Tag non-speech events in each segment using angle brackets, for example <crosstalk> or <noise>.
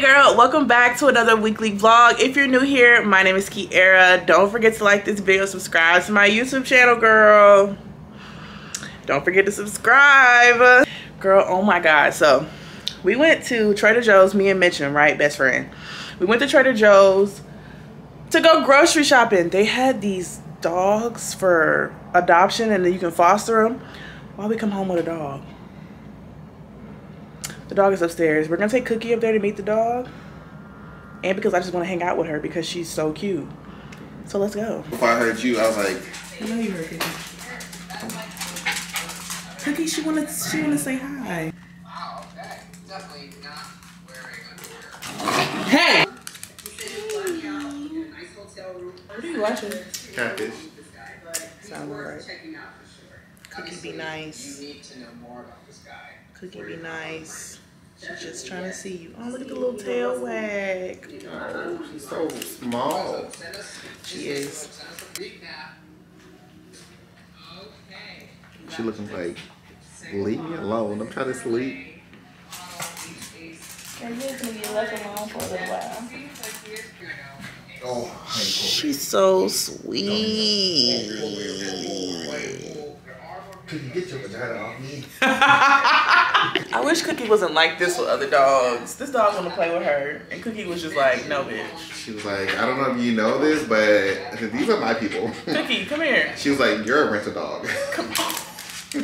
Girl, welcome back to another weekly vlog. If you're new here, my name is Kiaira. Don't forget to like this video, subscribe to my YouTube channel, girl. Don't forget to subscribe. Girl, oh my God. So we went to Trader Joe's, me and Mitchum, right? Best friend. We went to Trader Joe's to go grocery shopping. They had these dogs for adoption and then you can foster them. Why we come home with a dog? The dog is upstairs. We're gonna take Cookie up there to meet the dog. And because I just want to hang out with her because she's so cute. So let's go. If I heard you, I was like, I know you heard Cookie. Cookie, she wanna she wanna say hi. Wow, okay. Definitely not wearing underwear. Hey! Nice hotel room. What are you watching? catfish. This guy, but Sounds right. checking out for sure. Cookie be nice. You need to know more about this guy. Cookie be nice. She's just trying to see you. Oh, look at the little tail wag. Oh, she's so small. She is. send us a recap. Okay. She looking like, leave me alone. I'm trying to sleep. And you're gonna be left alone for a little while. Oh, She's so sweet. Could you get your vagina off me? <laughs> I wish Cookie wasn't like this with other dogs. This dog wanna play with her, and Cookie was just like, no, bitch. She was like, I don't know if you know this, but these are my people. Cookie, come here. <laughs> She was like, you're a rental dog. Let's,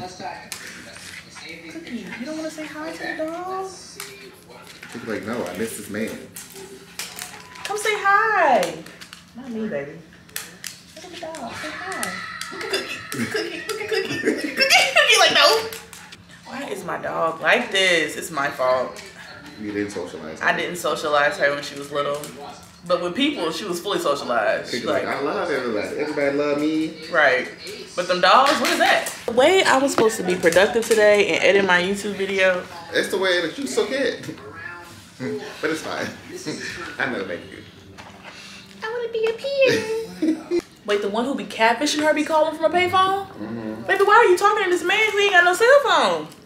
let's dive in. Let's save these Cookie, you don't wanna say hi to the dog? see what She was like, no, I miss this man. Come say hi. Not me, baby. Look at the dog. Say hi. Look at Cookie. Cookie, look at Cookie. Cookie, <laughs> Cookie, like, no. Why is my dog like this? It's my fault. You didn't socialize. Her. I didn't socialize her when she was little. But with people, she was fully socialized. She's She's like, like, I love everybody. Everybody love me. right. But them dogs, what is that? The way I was supposed to be productive today and edit my YouTube video, It's the way that you suck kid. <laughs> but it's fine. <laughs> I know, thank you. I want to be a here. <laughs> Wait, the one who be catfishing her be calling from a payphone? Mm-hmm. Baby, why are you talking to this man who ain't got no cell phone?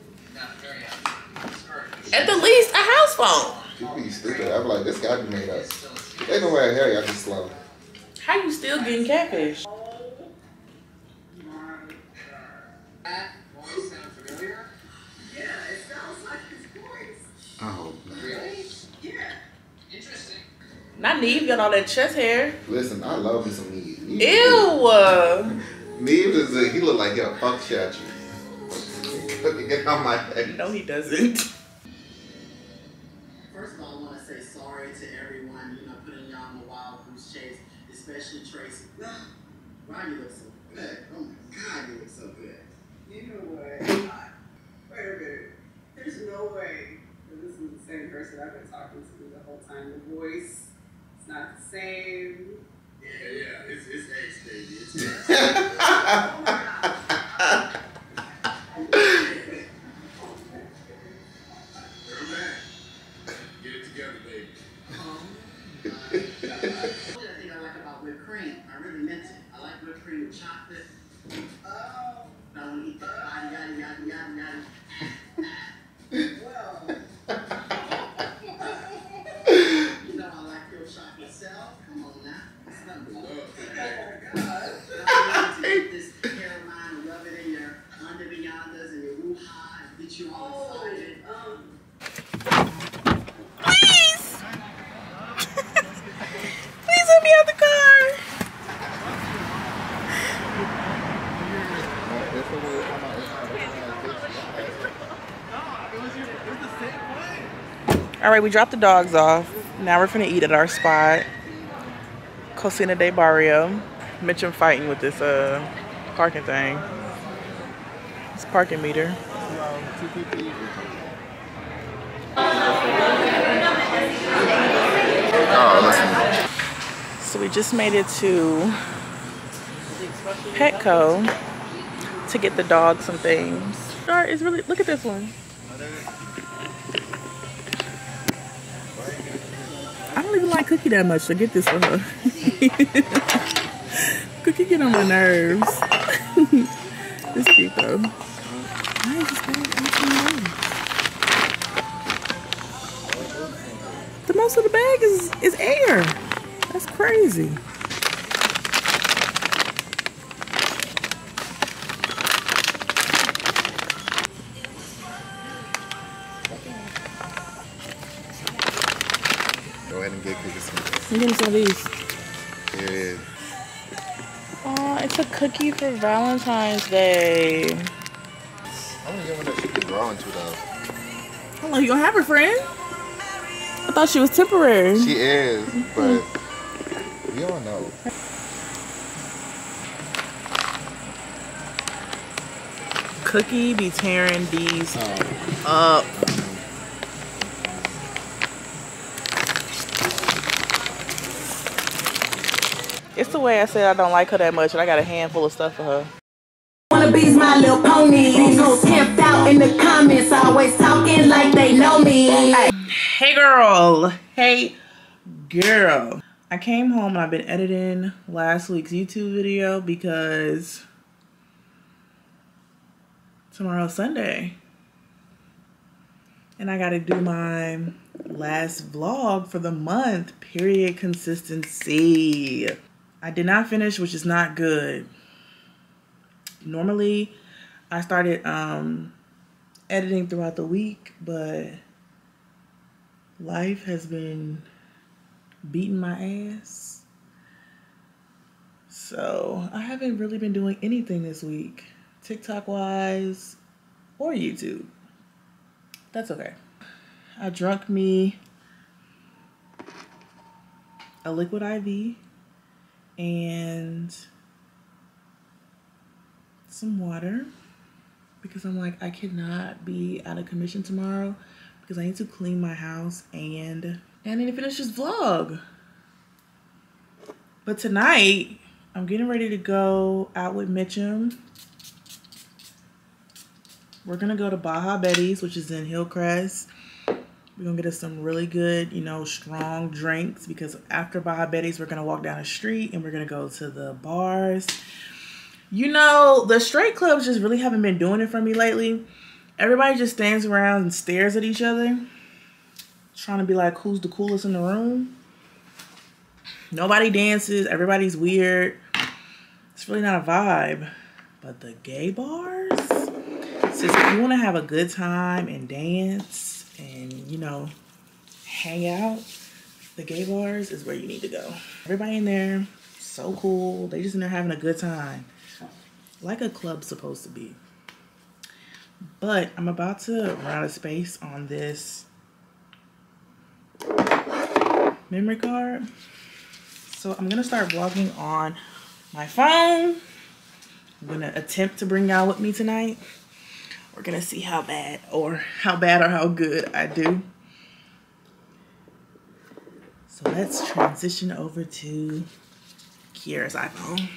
Not very discouraged. At the least, a house phone. You be stupid. I'm like, this guy be made up. Ain't no way in hell y'all just slow. How you still getting catfish? That voice sound familiar? Oh. Interesting. Not Nev got all that chest hair. listen, I love me some Nev. Nev Ew. Nev is a, he look like he'll fuck shit at you. Get on my head. No, he doesn't. Sorry to everyone, you know, putting y'all on the wild goose chase, especially Tracy. <sighs> Why you look so good? Oh my God, you look so good. You know what? Wait a minute. There's no way that this is the same person I've been talking to the whole time. The voice, it's not the same. Yeah, yeah, it's, it's X, baby. It's <laughs> Get it together, baby. The other thing I like about whipped cream, I really meant it. I like whipped cream with chocolate. Oh, I want to eat that yada yada yada yada yada. well. You know I like your chocolate self. Come on now. It's not love. Oh, God. I want you to get this hair of mine and rub it in your under beyondas and your woo-ha and get you all Oh, excited. um, Please. Please let me out the car. All right, we dropped the dogs off. Now we're gonna eat at our spot, Cocina de Barrio. Mitchum fighting with this uh parking thing. This parking meter. Oh. So we just made it to Petco to get the dog some things. Star is really look at this one. Don't even like Cookie that much so get this for her. <laughs> Cookie get on my nerves. <laughs> it's cute though. The most of the bag is is air. That's crazy. Give me some of these. Is. Oh, it's a cookie for Valentine's Day. I don't get what that she be growing to though. Hello, you gonna have her friend? I thought she was temporary. She is, but hmm. we don't know. Cookie be tearing these Oh, up. It's the way I said I don't like her that much, and I got a handful of stuff for her. Wanna be's my little pony. These hoes camped out in the comments, always talking like they know me. Hey girl, hey girl. I came home and I've been editing last week's YouTube video because tomorrow's Sunday. And I gotta do my last vlog for the month, period consistency. I did not finish, which is not good. Normally, I started um, editing throughout the week, but life has been beating my ass. So I haven't really been doing anything this week, TikTok wise or YouTube. That's okay. I drunk me a liquid IV and some water because I'm like, I cannot be out of commission tomorrow because I need to clean my house and I need to finish this vlog. But tonight, I'm getting ready to go out with Mitchum. We're gonna go to Baja Betty's, which is in Hillcrest. We're gonna get us some really good, you know, strong drinks because after Baja Betty's, we're gonna walk down the street and we're gonna go to the bars. You know, the straight clubs just really haven't been doing it for me lately. Everybody just stands around and stares at each other, trying to be like, who's the coolest in the room? Nobody dances. Everybody's weird. It's really not a vibe. But the gay bars, since you want to have a good time and dance and, you know, hang out, the gay bars is where you need to go. Everybody in there, so cool. They just in there having a good time. Like a club's supposed to be. But I'm about to run out of space on this memory card. So I'm gonna start vlogging on my phone. I'm gonna attempt to bring y'all with me tonight. We're gonna see how bad or how bad or how good I do. So let's transition over to Kiaira's iPhone.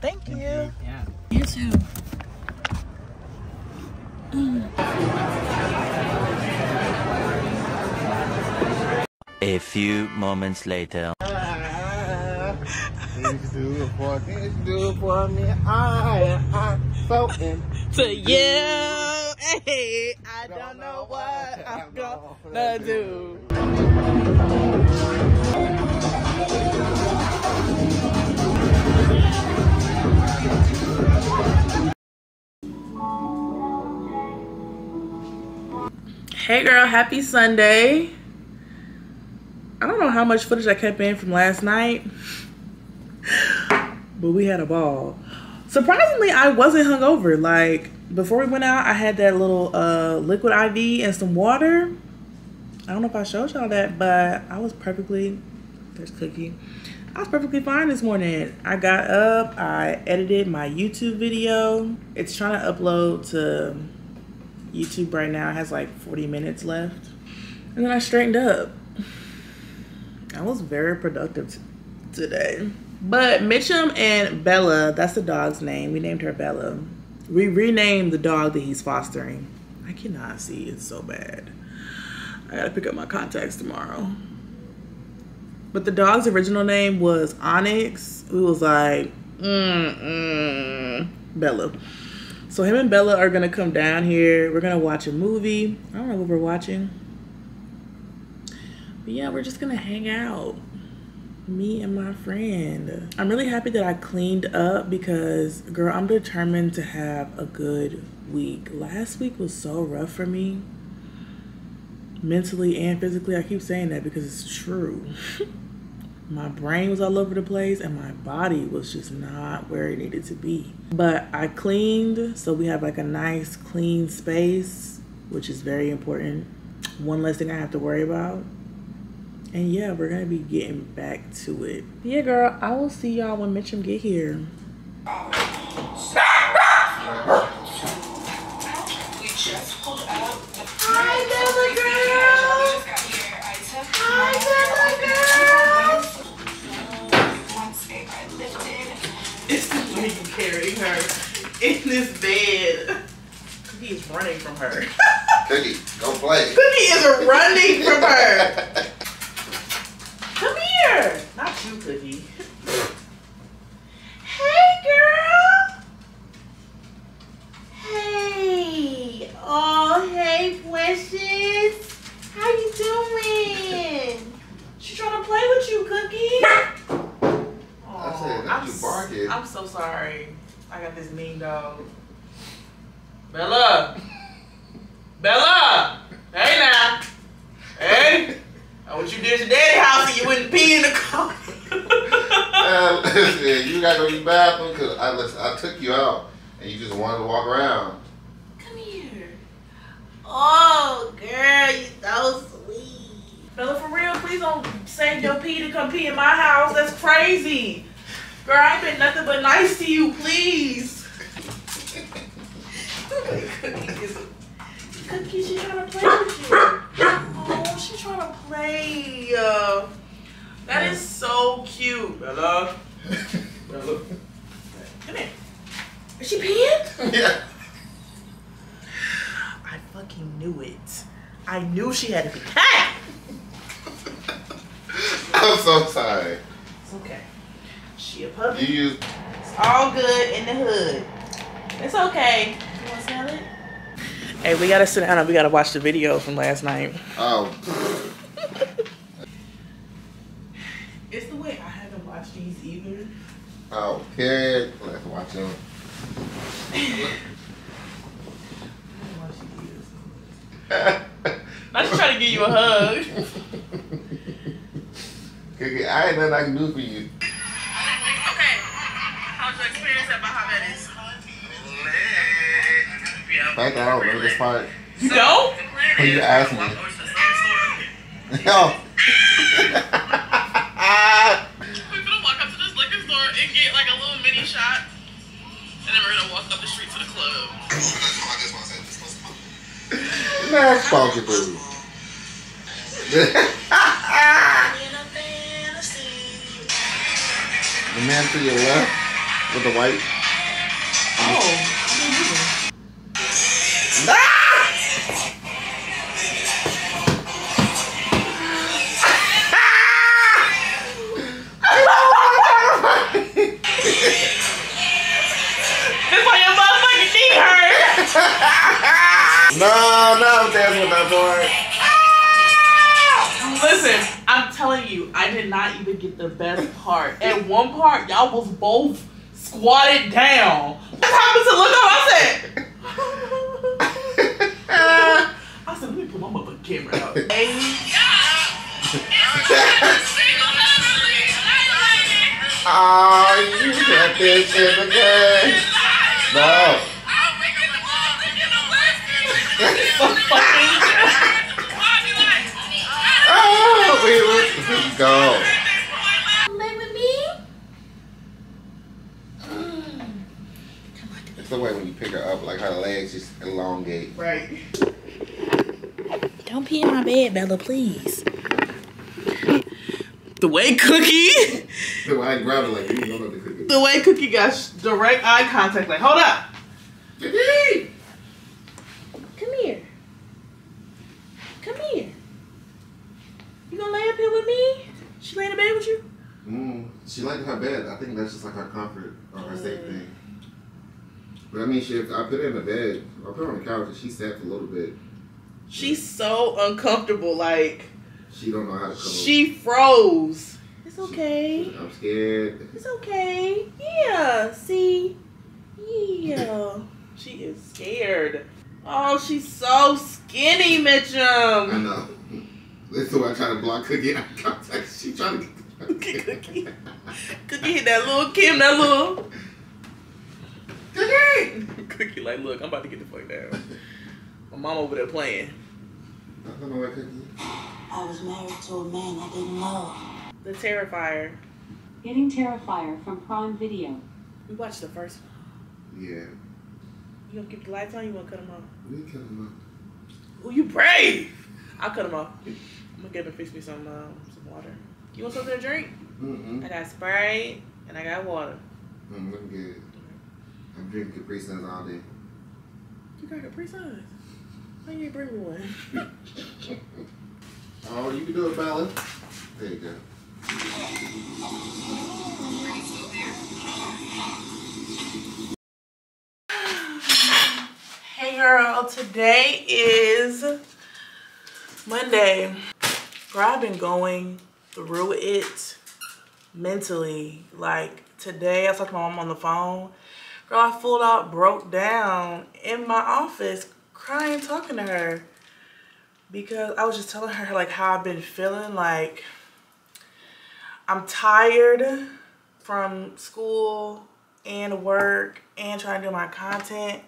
Thank you. Yeah. You too. A few moments later. <laughs> for me, do for me. I, so in. To you, hey, I don't know what I'm gonna do. Hey girl, happy Sunday. I don't know how much footage I kept in from last night, but we had a ball. Surprisingly, I wasn't hungover. Like before we went out, I had that little uh, liquid IV and some water. I don't know if I showed y'all that, but I was perfectly. There's Cookie. I was perfectly fine this morning. I got up, I edited my YouTube video. It's trying to upload to YouTube right now. It has like 40 minutes left. And then I straightened up. I was very productive today. But Mitchum and Bella, that's the dog's name. We named her Bella. We renamed the dog that he's fostering. I cannot see. It's so bad. I gotta pick up my contacts tomorrow. But the dog's original name was Onyx. We was like, mm, mm, Bella. So him and Bella are gonna come down here. We're gonna watch a movie. I don't know what we're watching. But yeah, we're just gonna hang out. Me and my friend. I'm really happy that I cleaned up because girl, I'm determined to have a good week. Last week was so rough for me. Mentally and physically. I keep saying that because it's true. <laughs> my brain was all over the place and my body was just not where it needed to be. But I cleaned, so we have like a nice clean space, which is very important. One less thing I have to worry about. And yeah, we're gonna be getting back to it. Yeah, girl, I will see y'all when Mitchum get here. We just pulled out the Hi, Bella girl. Hi, Bella girl. Once I lifted. It's the way her in this bed. Cookie is running from her. <laughs> Cookie, go play. Cookie is running from her. <laughs> Come here. Not you, Cookie. Hey, girl. Hey. Oh, hey, precious. How you doing? She trying to play with you, Cookie. <laughs> I said, Aw, not I'm you barking. I'm so sorry. I got this mean dog. Bella. Bella. Hey now. Hey. Oh, what you did to daddy house and you wouldn't pee in the car. <laughs> Listen, <laughs> you gotta go to the bathroom because I, listen, I took you out and you just wanted to walk around. Come here. Oh, girl, you so sweet. Bella, for real, please don't save your pee to come pee in my house. That's crazy. Girl, I ain't been nothing but nice to you, please. Cookie, is- Cookie, she trying to play with you. Oh, she trying to play. Uh, that is so cute. Bella. Bella. Come here. Is she peeing? <laughs> yeah. I fucking knew it. I knew she had to be. Hey! <laughs> I'm so sorry. It's okay. She a puppy. You use It's all good in the hood. It's okay. You want to smell it? Hey, we gotta sit down and we gotta watch the video from last night. oh <laughs> It's the way I haven't watched these either. oh kid. Let's watch them. I haven't these. I just trying to give you a hug. <laughs> Cookie, I ain't nothing I can do for you. Okay. How's your experience at Baja Betty's? In fact, I don't know this part. You don't? When you asked me. <laughs> No. Ah. We're gonna walk up to this liquor store and get like a little mini shot. And then we're gonna walk up the street to the club. That's funky food. the man to your left with the white. Oh. Best part. At one part, y'all was both squatted down. What happened to look up? I said, <laughs> I said, let me put my motherfucking camera out. <laughs> Hey, Oh, you got this in the game. No. <laughs> Oh, we, we go. Play with me? It's the way when you pick her up, like her legs just elongate. Right. Don't pee in my bed, Bella, please. The way Cookie, The way I grab it, like, you know the cookie. the way Cookie got sh- direct eye contact, like, hold up. Cookie! Come here. Come here. You gonna lay up here with me? She lay in the bed with you? Mm, she liked her bed. I think that's just like her comfort or her safe thing. But I mean, shit, I put her in the bed. I put her on the couch and she sat for a little bit. She's so uncomfortable. Like She don't know how to cuddle. she froze. It's okay. I'm scared. It's okay. Yeah. See. Yeah. She is scared. Oh, she's so skinny, Mitchum. I know. That's why I try to block Cookie eye contact. She trying to get <laughs> Cookie. Cookie hit that little Kim, that little. Cookie. <laughs> Cookie, like, look, I'm about to get the fuck down. My mom over there playing. I don't know what Cookie. I was married to a man I didn't know. The Terrifier. Getting Terrifier from Prime Video. We watched the first one. Yeah. You gonna keep the lights on? You wanna cut them off? We kill him up. Oh, you brave! I'll cut them off. I'm gonna get him and fix me some um, some water. You want something to drink? Mm-mm. I got Sprite and I got water. I'm looking good. I'm drinking Capri Suns all day. You got Capri Suns. Why you ain't bring me one? <laughs> Oh, you can do it, Bella. There you go. Hey girl, today is Monday. Girl, I've been going through it mentally. Like today, I talked to my mom on the phone. Girl, I full out broke down in my office crying, talking to her. Because I was just telling her like how I've been feeling. Like I'm tired from school and work and trying to do my content.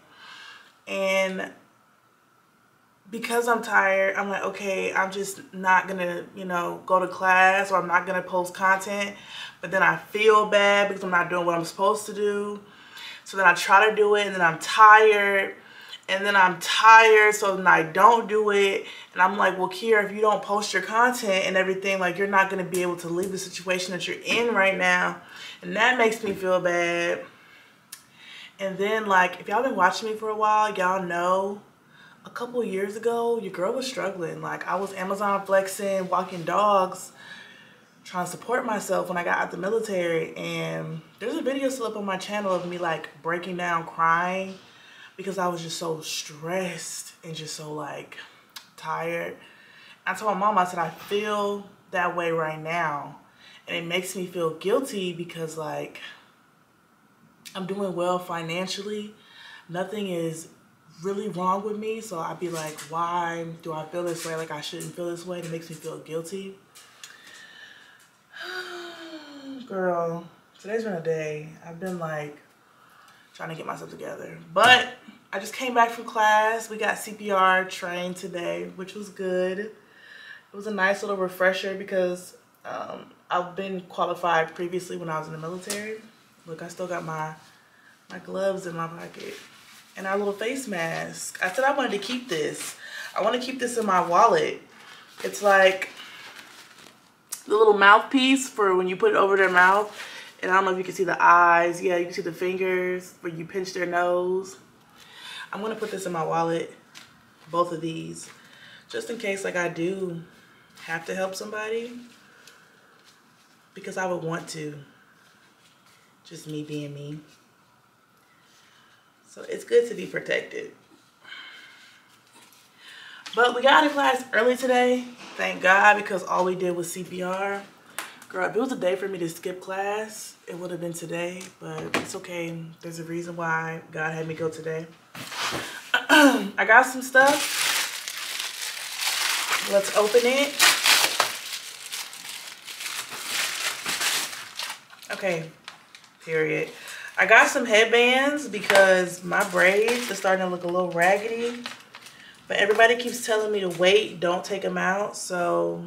And because I'm tired, I'm like, okay, I'm just not gonna, you know, go to class or I'm not gonna post content. But then I feel bad because I'm not doing what I'm supposed to do. So then I try to do it and then I'm tired. And then I'm tired, so then I don't do it. And I'm like, well, Kiaira, if you don't post your content and everything, like you're not gonna be able to leave the situation that you're in right now. And that makes me feel bad. And then like, if y'all been watching me for a while, y'all know a couple years ago, your girl was struggling. Like I was Amazon flexing, walking dogs, trying to support myself when I got out the military. And there's a video still up on my channel of me like breaking down crying because I was just so stressed and just so like tired. I told my mom, I said, I feel that way right now. And it makes me feel guilty because like, I'm doing well financially. Nothing is really wrong with me. So I'd be like, why do I feel this way? Like I shouldn't feel this way. It makes me feel guilty. Girl, today's been a day. I've been like trying to get myself together. But I just came back from class. We got CPR trained today, which was good. It was a nice little refresher because um, I've been qualified previously when I was in the military. Look, I still got my my gloves in my pocket and our little face mask. I said I wanted to keep this. I want to keep this in my wallet. It's like the little mouthpiece for when you put it over their mouth. And I don't know if you can see the eyes. Yeah, you can see the fingers where you pinch their nose. I'm going to put this in my wallet, both of these, just in case like I do have to help somebody because I would want to. Just me being me. So it's good to be protected. But we got out of class early today. Thank God because all we did was CPR. Girl, if it was a day for me to skip class, it would have been today. But it's okay. There's a reason why God had me go today. <clears throat> I got some stuff. Let's open it. Okay, period. I got some headbands because my braids are starting to look a little raggedy. But everybody keeps telling me to wait, don't take them out. So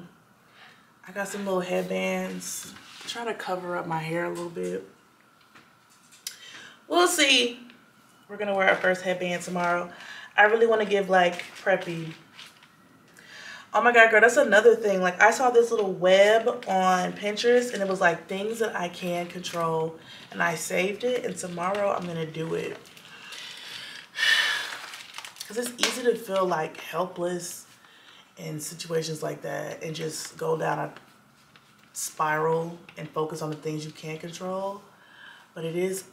I got some little headbands. Try to cover up my hair a little bit. We'll see. We're gonna wear our first headband tomorrow. I really wanna give like preppy. Oh my God, girl, that's another thing. Like I saw this little web on Pinterest and it was like things that I can control and I saved it and tomorrow I'm gonna do it. Cause it's easy to feel like helpless in situations like that and just go down a spiral and focus on the things you can't control. But it is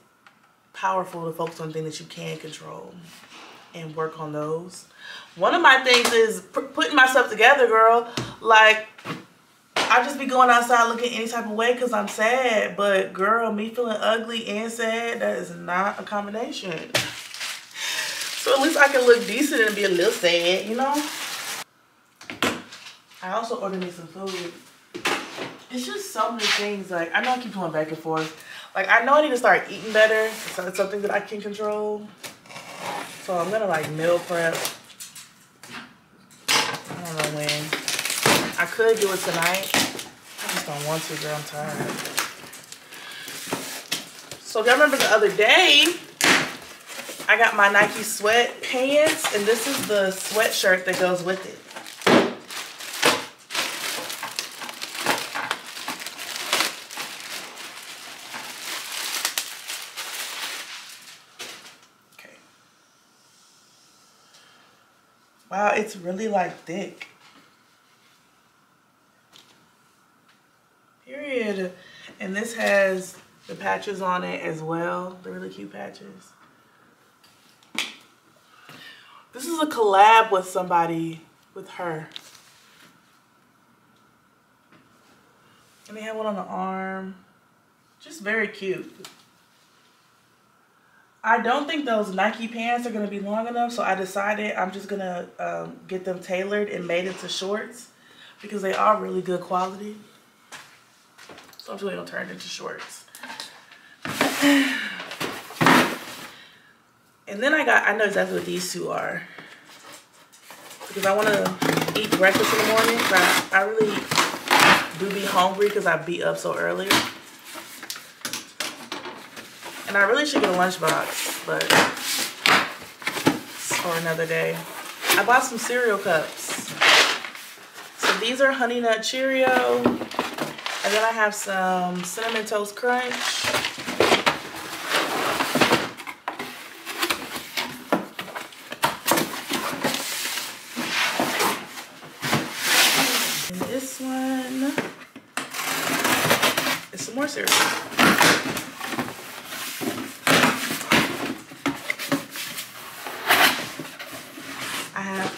powerful to focus on things that you can control and work on those. One of my things is putting myself together, girl. Like, I just be going outside looking any type of way because I'm sad. But girl, me feeling ugly and sad, that is not a combination. So at least I can look decent and be a little sad, you know? I also ordered me some food. It's just so many things. Like, I know I keep going back and forth. Like, I know I need to start eating better. So it's something that I can control. So I'm gonna like meal prep. I don't know when. I could do it tonight. I just don't want to, girl. I'm tired. So y'all remember the other day, I got my Nike sweat pants, and this is the sweatshirt that goes with it. Okay. Wow, it's really like thick. Period. And this has the patches on it as well. The really cute patches. This is a collab with somebody, with her. And they have one on the arm. Just very cute. I don't think those Nike pants are going to be long enough, so I decided I'm just going to um, get them tailored and made into shorts because they are really good quality. So I'm just going to turn it into shorts. <sighs> and then I got, I know exactly what these two are. Because I want to eat breakfast in the morning. I, I really do be hungry because I be up so early. And I really should get a lunchbox, but for another day. I bought some cereal cups. So these are Honey Nut Cheerio. And then I have some Cinnamon Toast Crunch. And this one more cereal.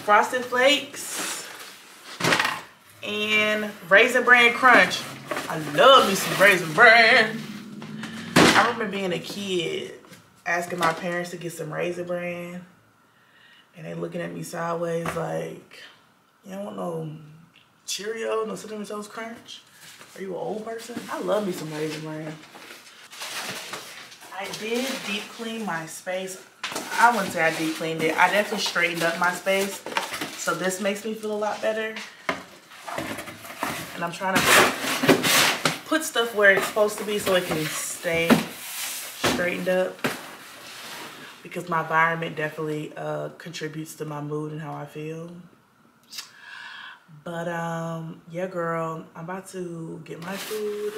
Frosted Flakes and Raisin Bran Crunch. I love me some Raisin Bran. I remember being a kid asking my parents to get some Raisin Bran and they looking at me sideways like, you don't want no Cheerio, no Cinnamon Toast Crunch? Are you an old person? I love me some Raisin Bran. I did deep clean my space I wouldn't say I deep cleaned it. I definitely straightened up my space. So this makes me feel a lot better. And I'm trying to put stuff where it's supposed to be so it can stay straightened up. Because my environment definitely uh, contributes to my mood and how I feel. But um, yeah, girl, I'm about to get my food.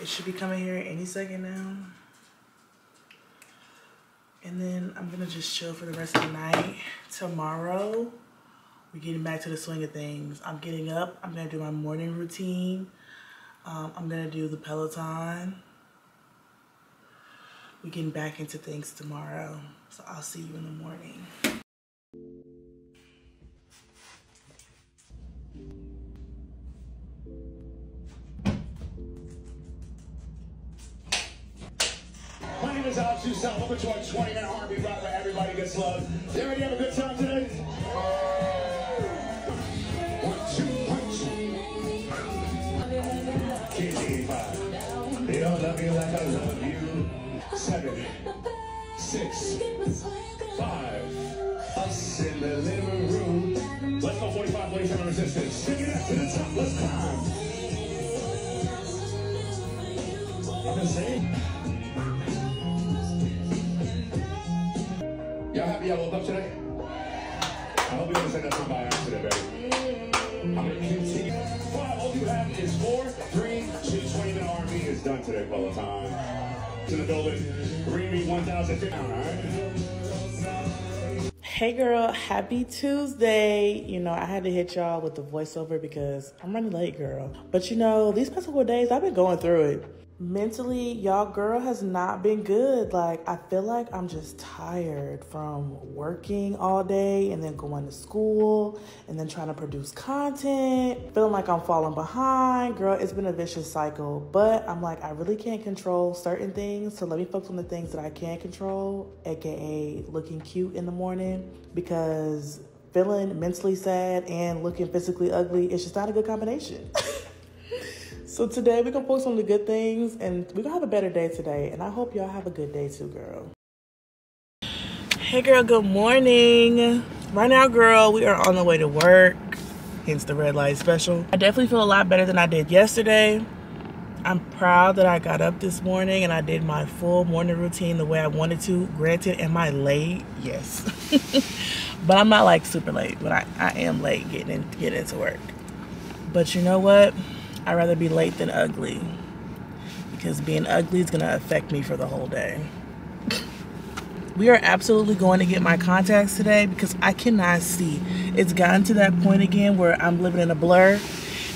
It should be coming here any second now. And then I'm gonna just chill for the rest of the night. Tomorrow, we're getting back to the swing of things. I'm getting up, I'm gonna do my morning routine. Um, I'm gonna do the Peloton. We're getting back into things tomorrow. So I'll see you in the morning. Houston. To our 20 minute R&B ride where everybody gets. You ready to have a good time today? One. They don't love you like I love you. Seven, six, five. Us in the living room. Let's go 45, 47 resistance. Take it up to the top. Let's climb. The same. Y'all woke up today? I hope you didn't by accident, baby. I'm gonna continue. Well, all you have is four, three, two, 20 minute R&B is done today, Peloton. To the building, Remy 1050, all right? Hey girl, happy Tuesday. You know, I had to hit y'all with the voiceover because I'm running late, girl. But you know, these past couple days, I've been going through it. Mentally, y'all girl has not been good. Like, I feel like I'm just tired from working all day and then going to school and then trying to produce content, feeling like I'm falling behind. Girl, it's been a vicious cycle, but I'm like, I really can't control certain things. So let me focus on the things that I can control, aka looking cute in the morning, because feeling mentally sad and looking physically ugly is just not a good combination. <laughs> So today we're gonna focus on the good things and we're gonna have a better day today. And I hope y'all have a good day too, girl. Hey girl, good morning. Right now, girl, we are on the way to work, hence the red light special. I definitely feel a lot better than I did yesterday. I'm proud that I got up this morning and I did my full morning routine the way I wanted to. Granted, am I late? Yes. <laughs> but I'm not like super late, but I, I am late getting in, getting into work. But you know what? I'd rather be late than ugly because being ugly is going to affect me for the whole day. We are absolutely going to get my contacts today because I cannot see. It's gotten to that point again where I'm living in a blur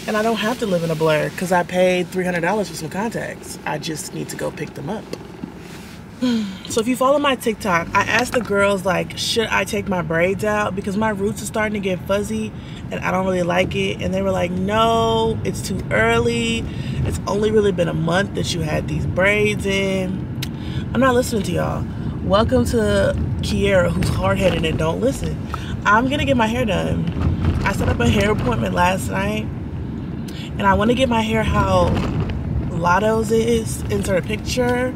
and I don't have to live in a blur because I paid $300 for some contacts. I just need to go pick them up. <sighs> So if you follow my TikTok, I asked the girls like, should I take my braids out? Because my roots are starting to get fuzzy and I don't really like it. And they were like, no, it's too early. It's only really been a month that you had these braids in. I'm not listening to y'all. Welcome to Kiaira, who's hard-headed and don't listen. I'm gonna get my hair done. I set up a hair appointment last night and I want to get my hair how Latto's is. Insert a picture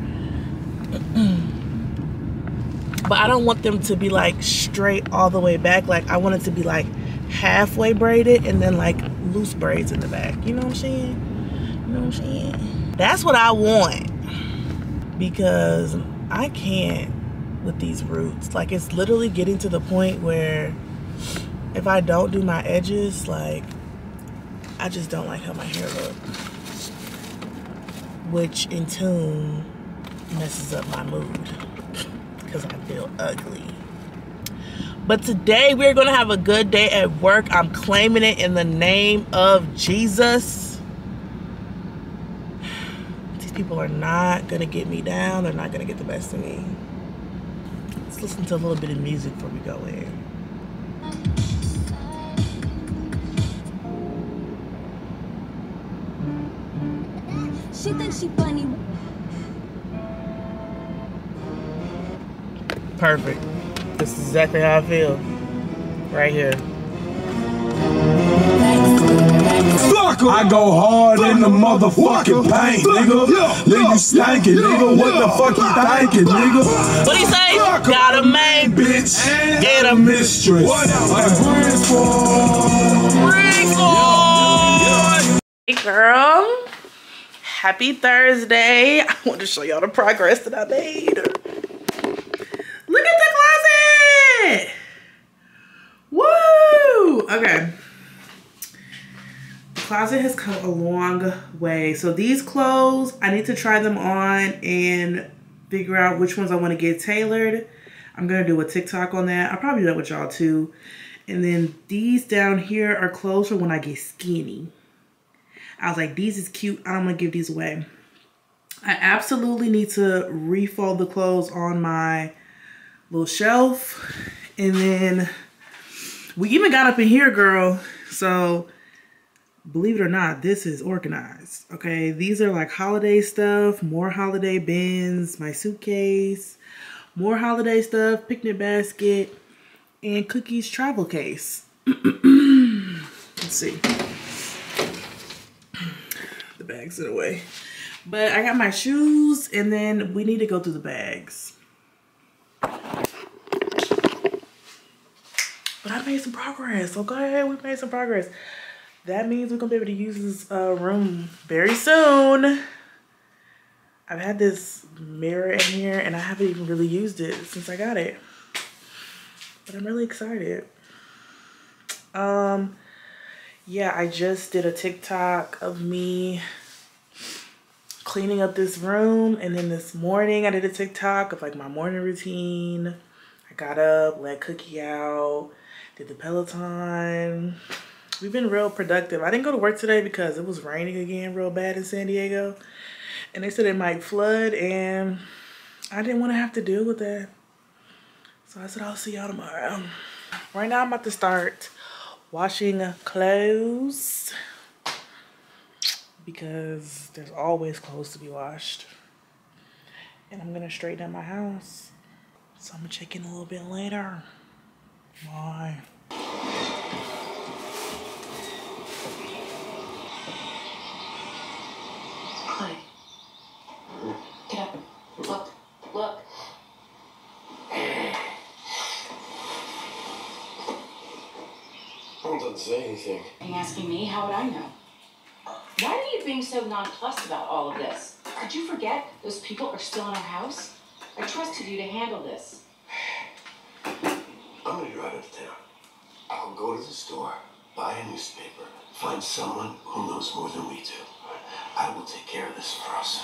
but I don't want them to be like straight all the way back. Like I want it to be like halfway braided and then like loose braids in the back. You know what I'm saying? You know what I'm saying? That's what I want because I can't with these roots. Like it's literally getting to the point where if I don't do my edges, like I just don't like how my hair looks. Which in tune messes up my mood because I feel ugly. But today we're going to have a good day at work. I'm claiming it in the name of Jesus. These people are not going to get me down. They're not going to get the best of me. Let's listen to a little bit of music before we go in. She thinks she funny. Perfect. This is exactly how I feel. Right here. I go hard in the motherfucking paint, nigga. Leave you stankin', nigga. What the fuck you thinking, nigga? What he say? Got a main bitch and a mistress. What Hey girl. Happy Thursday. I want to show y'all the progress that I made. Look at the closet. Woo! Okay. Closet has come a long way. So these clothes, I need to try them on and figure out which ones I want to get tailored. I'm going to do a TikTok on that. I'll probably do that with y'all too. And then these down here are clothes for when I get skinny. I was like, these is cute. I don't want to give these away. I absolutely need to refold the clothes on my little shelf. And then we even got up in here, girl. So believe it or not, this is organized. Okay, these are like holiday stuff, more holiday bins, my suitcase, more holiday stuff, picnic basket, and cookies travel case. <clears throat> Let's see. The bags in the way. But I got my shoes and then we need to go through the bags. But I made some progress, okay? We made some progress. That means we're gonna be able to use this uh, room very soon. I've had this mirror in here and I haven't even really used it since I got it. But I'm really excited. Um, yeah, I just did a TikTok of me cleaning up this room. And then this morning I did a TikTok of like my morning routine. I got up, let Cookie out, did the Peloton. We've been real productive. I didn't go to work today because it was raining again real bad in San Diego. And they said it might flood and I didn't want to have to deal with that. So I said, I'll see y'all tomorrow. Right now I'm about to start washing clothes because there's always clothes to be washed. And I'm gonna straighten up my house. So I'm gonna check in a little bit later. Bye. Clay. Get up. Look. Look. I doesn't say anything. Are you asking me? How would I know? Why are you being so nonplussed about all of this? Did you forget those people are still in our house? I trusted you to handle this. Drive into town. I'll go to the store, buy a newspaper, find someone who knows more than we do. I will take care of this for us.